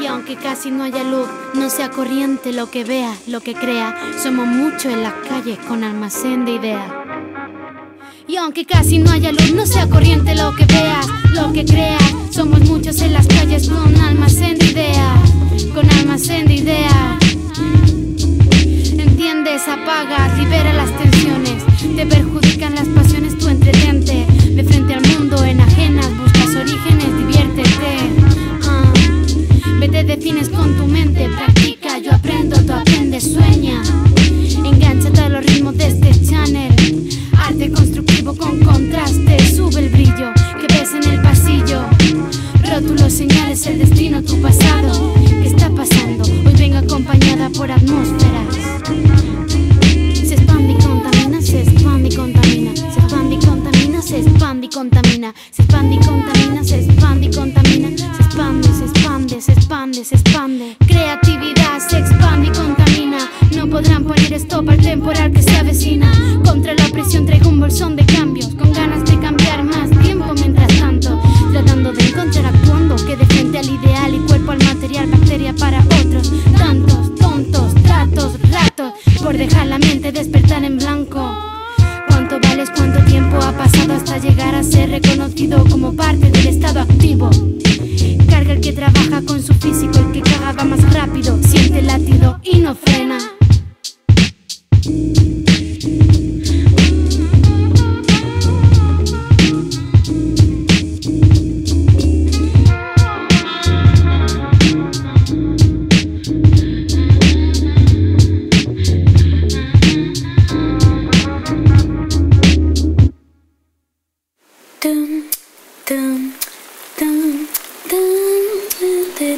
Y aunque casi no haya luz, no sea corriente lo que vea, lo que crea, somos muchos en las calles con almacén de ideas. Y aunque casi no haya luz, no sea corriente lo que veas, lo que creas, somos muchos en las calles con almacén de ideas, con almacén de ideas. Entiendes, apagas, libera las tensiones, tu mente, practica, yo aprendo, tú aprendes, sueña. Engánchate a los ritmos de este channel. Arte constructivo con contraste, sube el brillo que ves en el pasillo. Rótulos, señales, el destino, tu pasado. ¿Qué está pasando? Hoy vengo acompañada por atmósferas. Se expande y contamina, se expande y contamina, se expande y contamina, se expande y contamina, se expande y contamina, se expande y contamina, se expande, se expande, se expande, se expande. Creatividad se expande y contamina. No podrán poner stop al temporal que se avecina. Contra la presión traigo un bolsón de cambios, con ganas de cambiar más tiempo mientras tanto. Tratando de encontrar actuando que de frente al ideal y cuerpo al material, bacteria para otros. Tantos tontos tratos, ratos, por dejar la mente despertar en blanco. ¿Cuánto vales? ¿Cuánto tiempo ha pasado hasta llegar a ser reconocido como parte del estado con su físico, el que caga va más rápido, siente latido y no frena. Dum, dum,